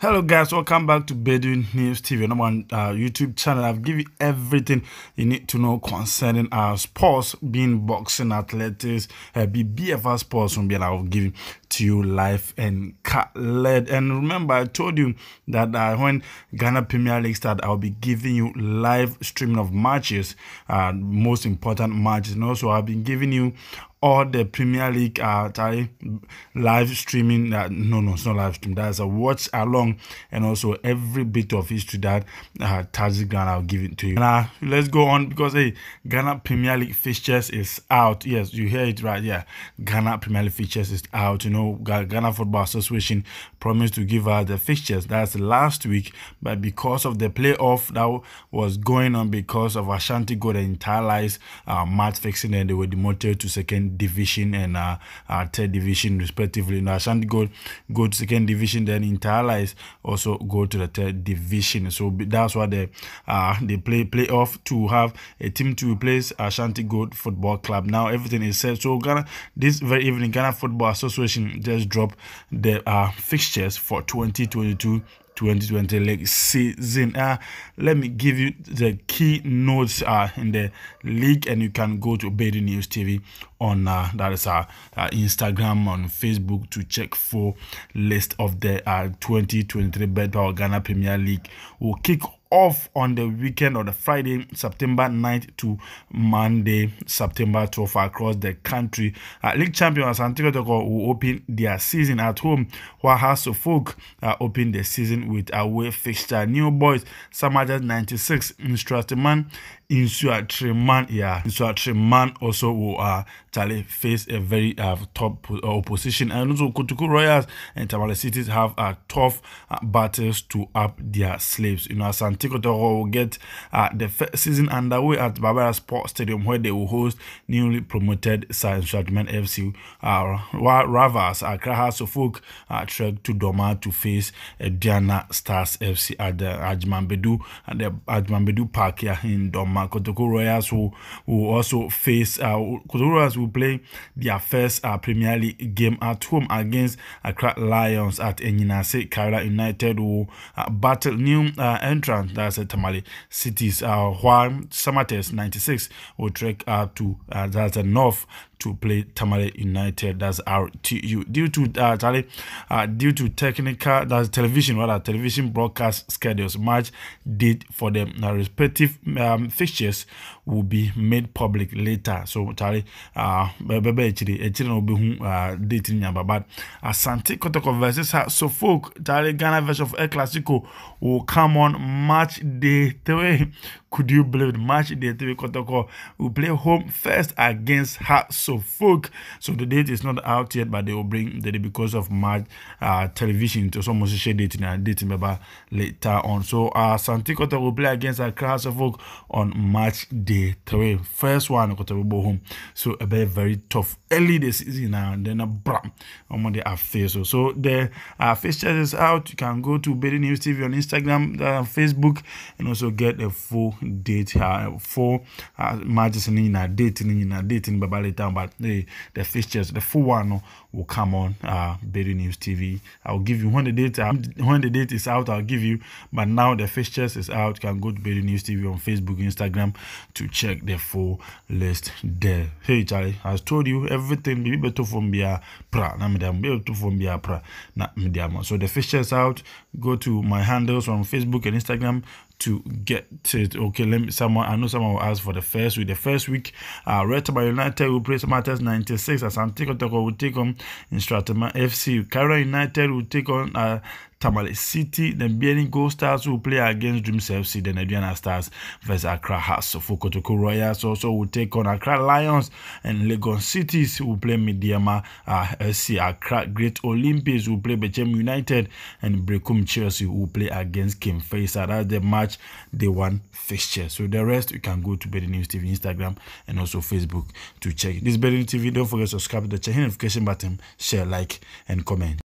Hello guys, welcome back to Bedouin News TV, number one uh, YouTube channel. I've given you everything you need to know concerning our sports, being boxing, athletics, uh, BFR sports being I'll give to you live and led. And remember, I told you that uh, when Ghana Premier League start, I'll be giving you live streaming of matches, uh, most important matches. And also, I've been giving you all the Premier League uh, live streaming. Uh, no, no, it's not live stream. That's a watch along, and also every bit of history that uh, Tajik Ghana I'll give it to you. Now let's go on because hey, Ghana Premier League fixtures is out. Yes, you hear it right. Yeah, Ghana Premier League fixtures is out. You know, Ghana Football Association promised to give us the fixtures. That's last week, but because of the playoff that was going on because of Ashanti Gold and Inter Allies uh, match fixing, and they were demoted to second division and uh, uh, third division respectively. Now Ashanti go go to second division, then Inter Allies also go to the third division. So that's why they uh, they play playoff to have a team to replace Ashanti Gold Football Club. Now everything is set. So Ghana this very evening Ghana Football Association just dropped the uh, fixtures for 2022 2020 league season. Uh, let me give you the key notes uh, in the league, and you can go to Baidoo News TV on uh, that is our uh, uh, Instagram on Facebook to check for list of the uh, 2023 betPawa Ghana Premier League. Will kick off on the weekend or the Friday, September 9th to Monday, September 12th across the country. Uh, League champions Asante Kotoko will open their season at home, while Hearts of Oak uh, open the season with away fixture. New Boys, Samartex 96, Nsoatreman, Nsoatreman, yeah, Nsoatreman also will uh, face a very uh, top uh, opposition. And also Kotoku Royals and Tamale Cities have uh, tough uh, battles to up their slaves. You know, Asante Kotoko will get uh, the season underway at Baba Yara Sports Stadium where they will host newly promoted Science Judgment FC. Uh, Ravers, Accra Hearts of Oak, uh, trek to Dormaa to face uh, Aduana Stars FC at the Agyeman Badu, at the Agyeman Badu Park here in Dormaa. Kotoku Royals will, will also face, uh, Kotoku Royals will play their first uh, Premier League game at home against Accra Lions at Enyinase. Karela United will uh, battle new uh, entrant that's a Tamale cities. Uh, while Samartex 96 will trek uh, to uh, that's a north to play Tamale United. That's RTU. Due to uh, uh, due to technical, that's television, rather television broadcast schedules, match date for the uh, respective um, fixtures will be made public later. So Charlie, uh, bebe actually, actually no be uh date in yamba, but Asante Kotoko versus Suffolk, Charlie Ghana version of El Clasico will come on match day three. Could you believe it? Match day three Kotoko will play home first against Hearts. So the date is not out yet, but they will bring the because of match uh, television to some share date and date later on. So uh Asante Kotoko will play against Accra Suffolk on March day three. First one Kotoko will home. So a very very tough early this season now and then a bram on the affair. So so the uh, fixtures is out. You can go to Baidoo News TV on Instagram, uh, Facebook, and also get a full date uh, full uh, matches in a date in a date in Babali but the the fixtures the full one will come on uh Baidoo News TV. I'll give you when the date uh, when the date is out, I'll give you. But now the fixtures is out. You can go to Baidoo News TV on Facebook, Instagram to check the full list there. Hey Charlie, I told you everything be better from Bia pra na from Bia pra na So the fixtures out. Go to my handles on Facebook and Instagram to get it. Okay, let me someone I know someone will ask for the first week. The first week, uh Retaba United will play Matters 96 as Antico will take on Nsoatreman FC. Karela United will take on uh Tamale City. Then Bibiani Gold Stars will play against Dreams FC. Then Aduana Stars versus Accra Hearts. So Kotoku Royals also will take on Accra Lions. And Legon Cities will play Medeama uh, SC. Accra Great Olympics will play Bechem United. And Berekum Chelsea will play against King Faisal. That's the match day one fixture. So the rest you can go to Baidoo News TV Instagram and also Facebook to check. This Baidoo TV. Don't forget to subscribe to the channel notification button, share, like, and comment.